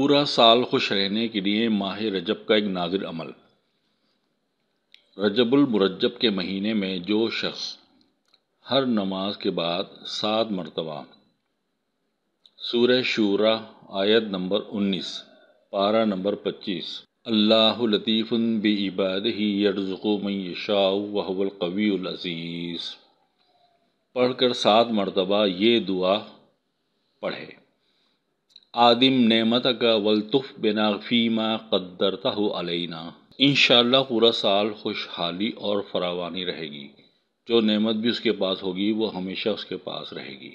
پورا سال خوش رہنے کے لیے ماہ رجب کا ایک نازل عمل۔ رجب المرجب کے مہینے میں جو شخص ہر نماز کے بعد سات مرتبہ سورہ شورہ آیت نمبر انیس، پارہ نمبر پچیس، اللہ لطیف بعبادہ یرزق من یشاء وهو القوی العزیز۔ پڑھ کر سات مرتبہ یہ دعا پڑھے۔ آدم نعمت کا ولطف بنا فیما ہو علینا۔ انشاءاللہ پورا سال خوشحالی اور فراوانی رہے گی۔ جو نعمت بھی اس کے پاس ہوگی، وہ ہمیشہ اس کے پاس رہے گی۔